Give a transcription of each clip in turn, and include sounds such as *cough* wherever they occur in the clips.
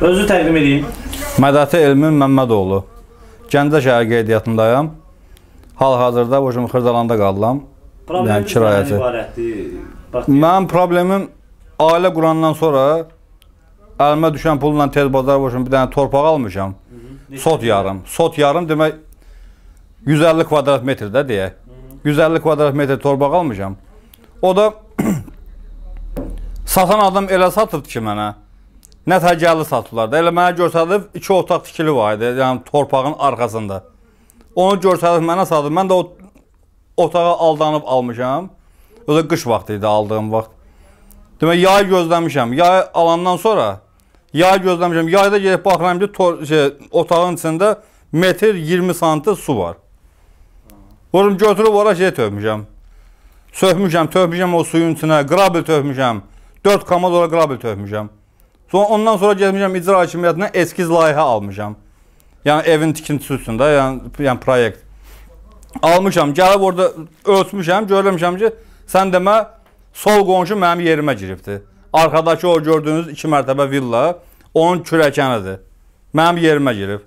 Özü təqdim edeyim. Mədəti Elmin Məmmədoğlu. Gəncə şəhər qeydiyyatındayam. Hal-hazırda kimi Xırdalanda qalıram. Yəni Problemimiz kirayəti. Mənim problemim ailə qurandan sonra əlimə düşən pulla tez bazar boşum bir dənə torpaq almışam. Sot yarım. Sot yarım demək 150 kvadrat metrdə deyək. 150 kvadrat metr torpaq almışam. O da *clears throat* satan adam elə satıbdı ki mənə. Nə təcəlli satıblar. Elə mənə göstərib iki otaq tikili var idi, yəni torpağın arxasında. Onu göstərib mənə satıb. Mən də o otağa aldanıb almışam. O da qış vaxtı idi aldığım vaxt. Demək yay gözləmişəm. Yay alandan sonra yay gözləmişəm. Yayda gedib baxıram ki, şey, otağın içində metr 20 sm su var. Vurum götürüb ora şey tökmüşəm. Sökmüşəm, tökmüşəm o suyun içinə, qrabil tökmüşəm. 4 kamaz ora qrabil tökmüşəm. Sonra ondan sonra getmişəm icra hakimiyyətinə eskiz layihə almışam. Yəni evin tikintisi üstündə, yəni yəni proyekt. Almışam, gəlib orada ölçmüşəm, görmüşəm ki, sən demə sol qonşu mənim yerimə giribdi. Arxadakı o gördüyünüz 2 mərtəbə villa onun kürəkənidir. Mənim yerimə girib.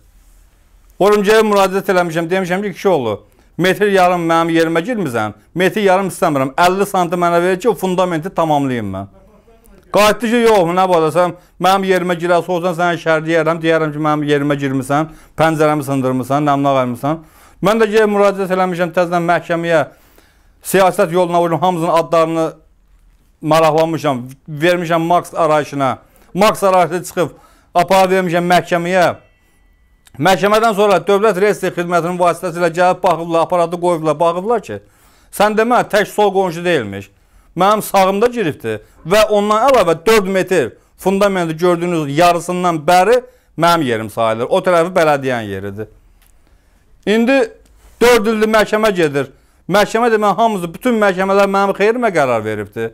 Orum gəlib müraciət eləmişəm, demişəm ki, kişi oğlu, metr yarım mənim yerimə girmisən, metr yarım istəmirəm, 50 sm mənə ver ki, o fundamenti tamamlayım mən. Qayıtdı ki, yox, nə badəsən, mənim yerimə girəsi olsan, sənə şərliyərəm, deyərəm ki, mənim yerimə girmisən, pəncərəmi sındırmısan, nəmnə qalmısan. Mən də gəlib müraciət eləmişəm təzədən məhkəməyə, siyasət yoluna uyğun hamısının adlarını maraqlanmışam, vermişəm Max arayışına. Max arayışı çıxıb, apar vermişəm məhkəməyə. Məhkəmədən sonra Dövlət Reyestri Xidmətinin vasitəsilə gəlib baxıblar, aparatı qoyublar, baxıblar ki, sən demə tək sol qonşu deyilmiş. Mənim sağımda giribdi və ondan əlavə 4 metr fundamenti gördüyünüz yarısından bəri mənim yerim sayılır. O tərəfi bələdiyyənin yeridir. İndi 4 ildir məhkəmə gedir. Məhkəmə demə hamısı, bütün məhkəmələr mənim xeyrimə qərar veribdi.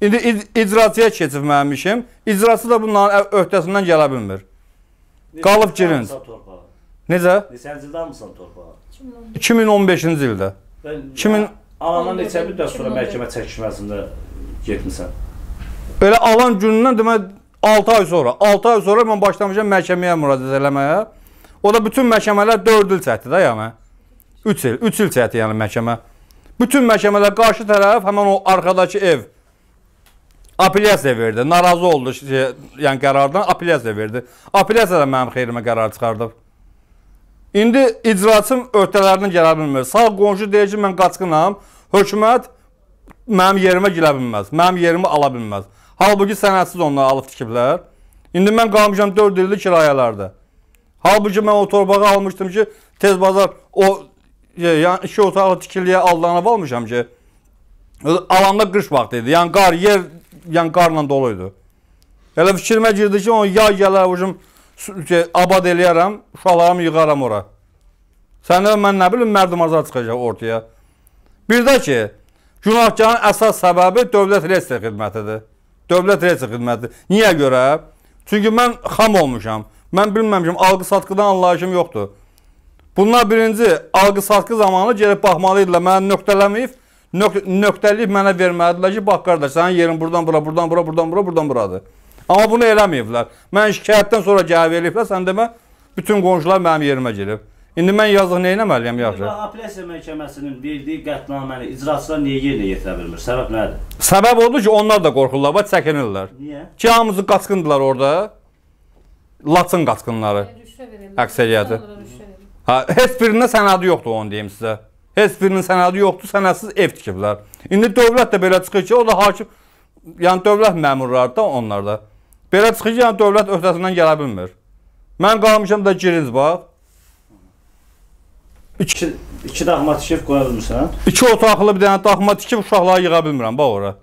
İndi ic- icraçıya keçib mənim işim. İcraçı da bunların öhdəsindən gələ bilmir. qalıb girin. Necə? Neçənci damısan torpağı? 2015-ci ildə. Ben Kimin- Alandan neçə müddət sonra məhkəmə çəkişməsində getmisən? Elə alan günündən demə 6 ay sonra. 6 ay sonra mən başlamışam məhkəməyə müraciət eləməyə. O da bütün məhkəmələr 4 il çəkdi də yəni. 3 il, 3 il çəkdi yəni məhkəmə. Bütün məhkəmələr qarşı tərəf həmin o arxadakı ev apellyasiya verdi. Narazı oldu şey, yəni qərardan apellyasiya verdi. Apellyasiya da mənim xeyrimə qərar çıxardıb. İndi icraçım öhdələrindən gələ bilmir. Sağ qonşu deyir ki, mən qaçqınam. Hökumət mənim yerimə girə bilməz. Mənim yerimi ala bilməz. Halbuki sənədsiz onlar alıb tikiblər. İndi mən qalmışam 4 illik kirayələrdə. Halbuki mən o torpağı almışdım ki, tez bazar o yəni iki otaqlı tikiliyə aldanıb almışam ki, alanda qış vaxtı idi. Yəni qar yer yəni qarla dolu idi. Elə fikrimə girdi ki, o yay gələr şey, abad eləyərəm, uşaqlarımı yığaram ora. Səndə mən nə bilim mərdim azar çıxacaq ortaya. Bir də ki, günahkarın əsas səbəbi dövlət reyestr xidmətidir. Dövlət reyestr xidməti. Niyə görə? Çünki mən xam olmuşam. Mən bilməmişəm, alqı-satqıdan anlayışım yoxdur. Bunlar birinci, alqı-satqı zamanı gəlib baxmalı idilər. Mənə nöqtələməyib, nöqtəliyib mənə verməlidirlər ki, bax qardaş, sənin yerin buradan bura, buradan bura, buradan bura, buradan buradır. Amma bunu eləməyiblər. Mən şikayətdən sonra cavab eləyiblər, sən demə, bütün qonşular mənim yerimə girib. İndi mən yazıq nə etməliyəm yaxşı? Apellyasiya məhkəməsinin verdiyi qətnaməni icraçılar niyə yerinə yetirə bilmir? Səbəb nədir? Səbəb odur ki, onlar da qorxurlar, bax çəkinirlər. Niyə? Ki hamısı qaçqındılar orada. Laçın qaçqınları. Əksəriyyəti. Ha, heç birində sənədi yoxdur onu deyim sizə. Heç birinin sənədi yoxdur, sənədsiz ev tikiblər. İndi dövlət də belə çıxır ki, o da hakim, yəni dövlət məmurları da onlar da. Belə çıxır ki, yəni dövlət öhdəsindən gələ bilmir. Mən qalmışam da girinz bax. İki, iki daxma tikib qoya bilmirsən? İki otaqlı bir dənə daxma tikib uşaqları yığa bilmirəm bax ora.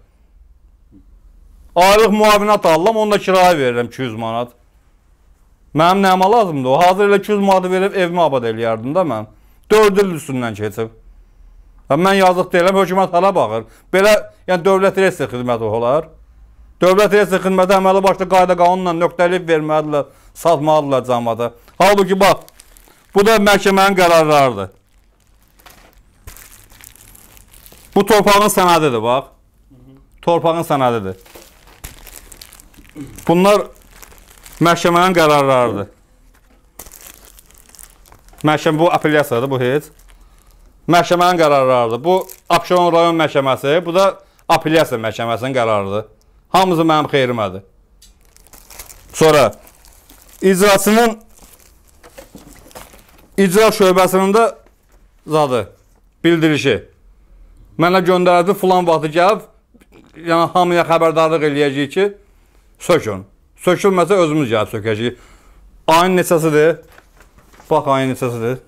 Aylıq müavinət alıram, onda kirayə verirəm 200 manat. Mənim nəyəmə lazımdır o? Hazır elə 200 manat verib evimi abad eləyərdim də mən. 4 il üstündən keçib. Ha, Mən yazıq deyiləm, hökumət hala baxır. Belə, yəni dövlət reyestr xidməti olar. Dövlət reyestr xidməti əməli başda qayda qanunla nöqtəlik verməlidirlər, satmalıdırlar cəmaata. Halbuki bax, bu da məhkəmənin qərarlarıdır. Bu torpağın sənədidir, bax. Torpağın sənədidir. Bunlar Məhkəmənin qərarlarıdır. Məhkəmə bu apellyasiyadır bu heç. Məhkəmənin qərarlarıdır. Bu Abşeron rayon məhkəməsi, bu da apellyasiya məhkəməsinin qərarıdır. Hamısı mənim xeyrimədir. Sonra icraçının icra şöbəsinin də zadı bildirişi. Mənə göndərdi filan vaxtı gəlib, yəni hamıya xəbərdarlıq eləyəcəyik ki, sökün. Sökülməsə özümüz gəlib sökəcəyik. Ayın neçəsidir? Bax ayın neçəsidir?